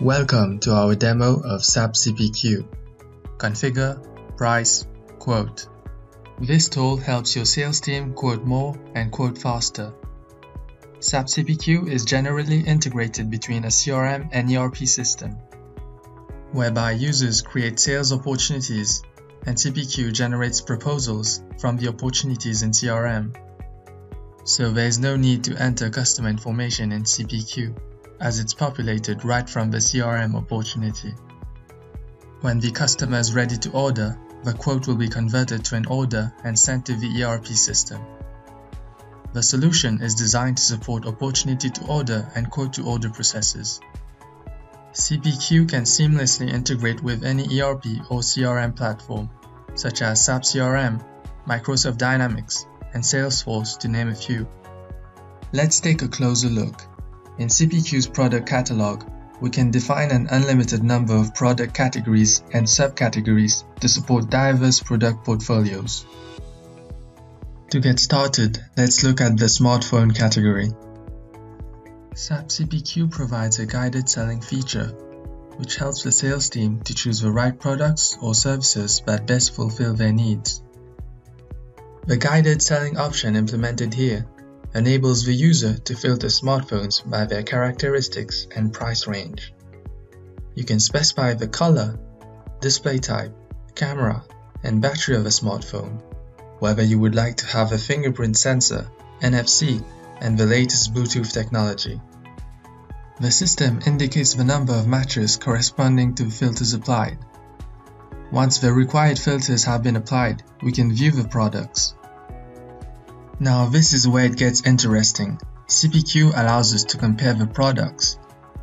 Welcome to our demo of SAP CPQ. Configure, price, quote. This tool helps your sales team quote more and quote faster. SAP CPQ is generally integrated between a CRM and ERP system, whereby users create sales opportunities and CPQ generates proposals from the opportunities in CRM. So there is no need to enter customer information in CPQ as it's populated right from the CRM opportunity. When the customer is ready to order, the quote will be converted to an order and sent to the ERP system. The solution is designed to support opportunity to order and quote to order processes. CPQ can seamlessly integrate with any ERP or CRM platform, such as SAP CRM, Microsoft Dynamics, and Salesforce to name a few. Let's take a closer look. In CPQ's product catalog, we can define an unlimited number of product categories and subcategories to support diverse product portfolios. To get started, let's look at the smartphone category. SAP CPQ provides a guided selling feature, which helps the sales team to choose the right products or services that best fulfill their needs. The guided selling option implemented here enables the user to filter smartphones by their characteristics and price range. You can specify the color, display type, camera, and battery of a smartphone, whether you would like to have a fingerprint sensor, NFC, and the latest Bluetooth technology. The system indicates the number of matches corresponding to the filters applied. Once the required filters have been applied, we can view the products. Now this is where it gets interesting. CPQ allows us to compare the products,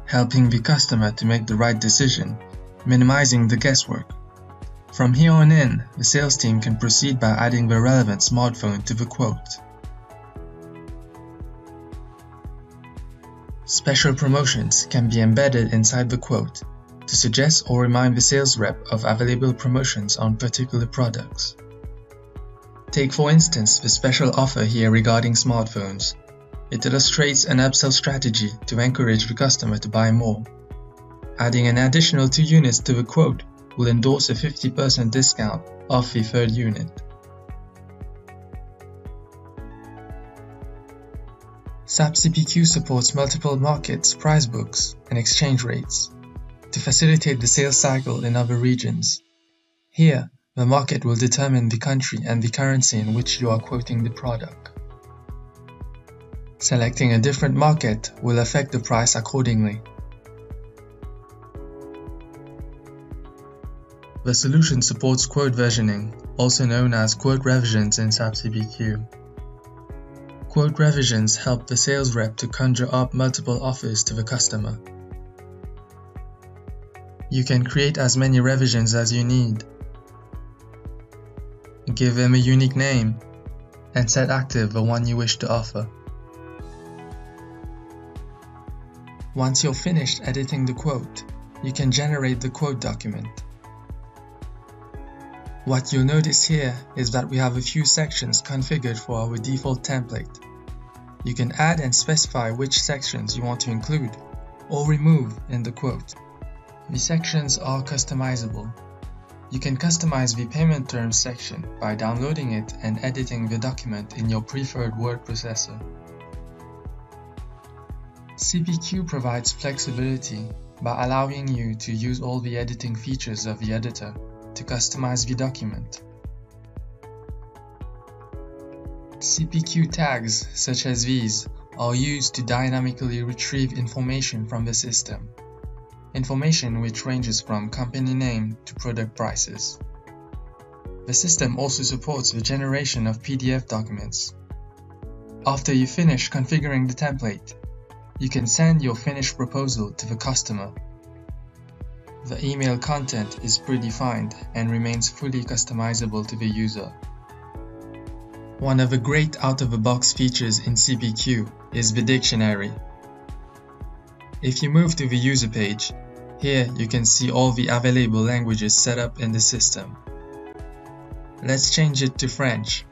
helping the customer to make the right decision, minimizing the guesswork. From here on in, the sales team can proceed by adding the relevant smartphone to the quote. Special promotions can be embedded inside the quote to suggest or remind the sales rep of available promotions on particular products. Take for instance the special offer here regarding smartphones. It illustrates an upsell strategy to encourage the customer to buy more. Adding an additional 2 units to the quote will endorse a 50% discount off the third unit. SAP CPQ supports multiple markets, price books, and exchange rates to facilitate the sales cycle in other regions. Here, the market will determine the country and the currency in which you are quoting the product. Selecting a different market will affect the price accordingly. The solution supports quote versioning, also known as quote revisions in SAP CPQ. Quote revisions help the sales rep to conjure up multiple offers to the customer. You can create as many revisions as you need give them a unique name, and set active the one you wish to offer. Once you're finished editing the quote, you can generate the quote document. What you'll notice here is that we have a few sections configured for our default template. You can add and specify which sections you want to include or remove in the quote. The sections are customizable you can customize the payment terms section by downloading it and editing the document in your preferred word processor. CPQ provides flexibility by allowing you to use all the editing features of the editor to customize the document. CPQ tags such as these are used to dynamically retrieve information from the system information which ranges from company name to product prices. The system also supports the generation of PDF documents. After you finish configuring the template, you can send your finished proposal to the customer. The email content is predefined and remains fully customizable to the user. One of the great out-of-the-box features in CPQ is the dictionary. If you move to the user page, here you can see all the available languages set up in the system. Let's change it to French.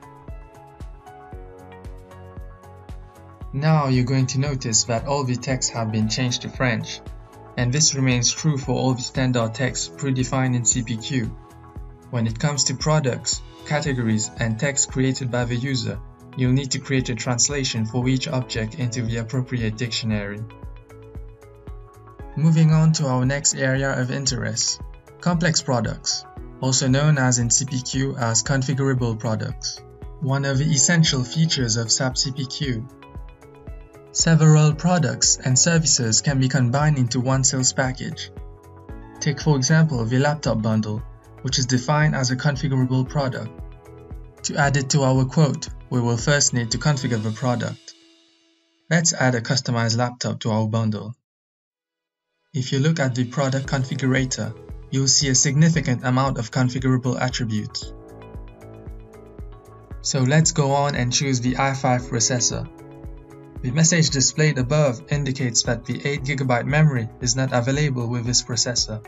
Now you're going to notice that all the texts have been changed to French. and this remains true for all the standard texts predefined in CPQ. When it comes to products, categories, and texts created by the user, you'll need to create a translation for each object into the appropriate dictionary. Moving on to our next area of interest, complex products, also known as in CPQ as configurable products. One of the essential features of SAP CPQ Several products and services can be combined into one sales package. Take for example the laptop bundle, which is defined as a configurable product. To add it to our quote, we will first need to configure the product. Let's add a customized laptop to our bundle. If you look at the product configurator, you'll see a significant amount of configurable attributes. So let's go on and choose the i5 processor. The message displayed above indicates that the 8GB memory is not available with this processor.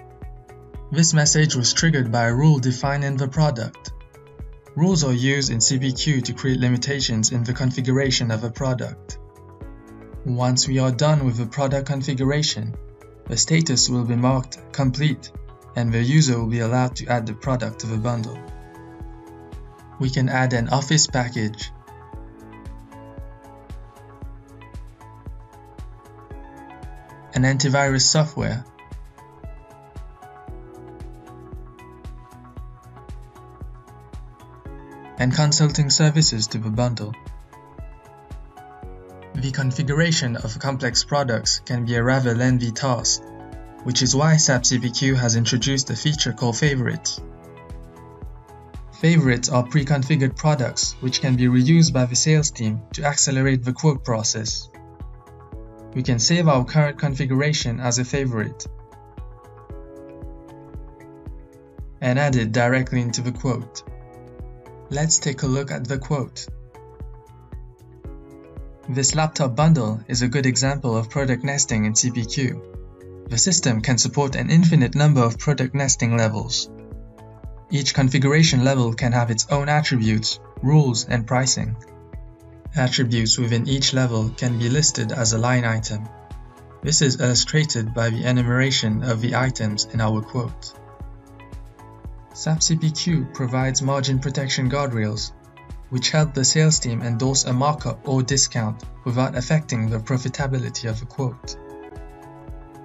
This message was triggered by a rule defined in the product. Rules are used in CPQ to create limitations in the configuration of a product. Once we are done with the product configuration, the status will be marked complete and the user will be allowed to add the product to the bundle. We can add an Office package and antivirus software. and consulting services to the bundle. The configuration of complex products can be a rather lengthy task, which is why SAP CPQ has introduced a feature called Favorites. Favorites are pre-configured products which can be reused by the sales team to accelerate the quote process we can save our current configuration as a favorite and add it directly into the quote. Let's take a look at the quote. This laptop bundle is a good example of product nesting in CPQ. The system can support an infinite number of product nesting levels. Each configuration level can have its own attributes, rules, and pricing. Attributes within each level can be listed as a line item. This is illustrated by the enumeration of the items in our quote. SAP CPQ provides margin protection guardrails, which help the sales team endorse a markup or discount without affecting the profitability of a quote.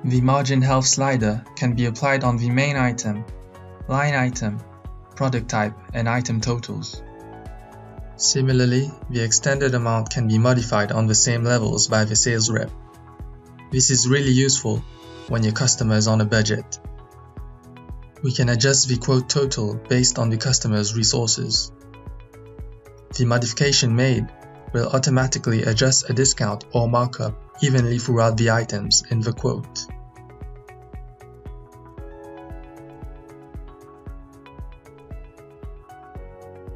The margin health slider can be applied on the main item, line item, product type, and item totals. Similarly, the extended amount can be modified on the same levels by the sales rep. This is really useful when your customer is on a budget. We can adjust the quote total based on the customer's resources. The modification made will automatically adjust a discount or markup evenly throughout the items in the quote.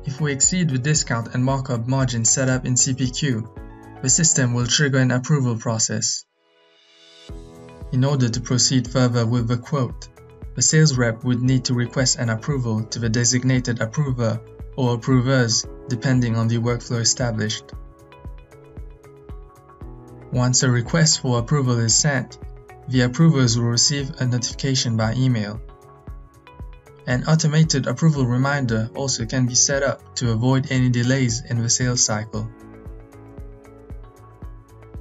If we exceed the discount and markup margin set up in CPQ, the system will trigger an approval process. In order to proceed further with the quote, the sales rep would need to request an approval to the designated approver or approvers depending on the workflow established. Once a request for approval is sent, the approvers will receive a notification by email. An automated approval reminder also can be set up to avoid any delays in the sales cycle.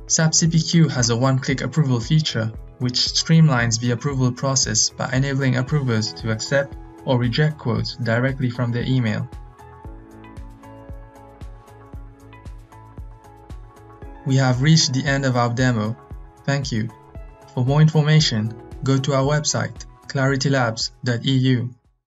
SAP CPQ has a one-click approval feature which streamlines the approval process by enabling approvers to accept or reject quotes directly from their email. We have reached the end of our demo. Thank you. For more information, go to our website claritylabs.eu